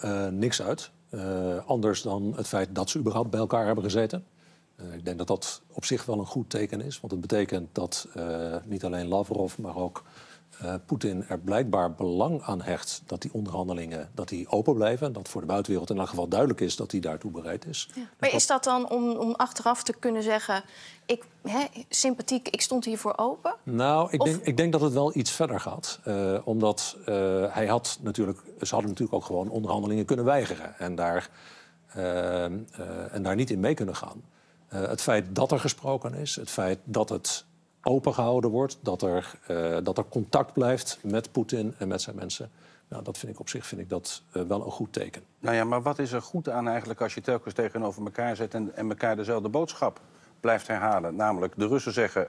eh, niks uit. Eh, anders dan het feit dat ze überhaupt bij elkaar hebben gezeten. Eh, ik denk dat dat op zich wel een goed teken is. Want het betekent dat niet alleen Lavrov, maar ook eh, Poetin er blijkbaar belang aan hecht dat die onderhandelingen dat die open blijven. Dat voor de buitenwereld in elk geval duidelijk is dat hij daartoe bereid is. Maar is dat dan om, om achteraf te kunnen zeggen... Ik, hè, sympathiek, ik stond hiervoor open? Nou, ik Of- denk, ik denk dat het wel iets verder gaat. Eh, omdat eh, hij had natuurlijk, ze hadden natuurlijk ook gewoon onderhandelingen kunnen weigeren. En daar, eh, eh, en daar niet in mee kunnen gaan. Het feit dat er gesproken is, het feit dat het opengehouden wordt, dat er, eh, dat er contact blijft met Poetin en met zijn mensen. Nou, dat vind ik op zich vind ik dat, eh, wel een goed teken. Nou ja, maar wat is er goed aan eigenlijk als je telkens tegenover elkaar zet en, en elkaar dezelfde boodschap blijft herhalen? Namelijk, de Russen zeggen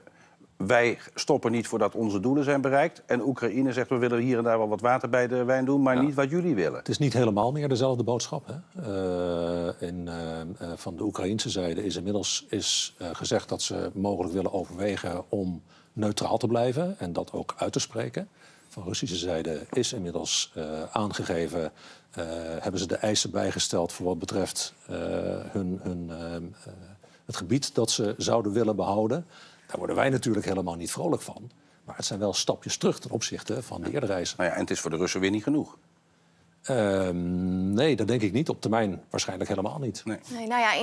wij stoppen niet voordat onze doelen zijn bereikt. En Oekraïne zegt we willen hier en daar wel wat water bij de wijn doen, maar niet wat jullie willen. Het is niet helemaal meer dezelfde boodschap. Hè? Eh, in, eh, eh, van de Oekraïnse zijde is inmiddels is, gezegd dat ze mogelijk willen overwegen om neutraal te blijven en dat ook uit te spreken. Van Russische zijde is inmiddels aangegeven, hebben ze de eisen bijgesteld voor wat betreft hun, hun, het gebied dat ze zouden willen behouden. Daar worden wij natuurlijk helemaal niet vrolijk van. Maar het zijn wel stapjes terug ten opzichte van de eerdere eisen. Nou ja, en het is voor de Russen weer niet genoeg. Ehm, nee, dat denk ik niet. Op termijn waarschijnlijk helemaal niet. Nee. Nee, nou ja,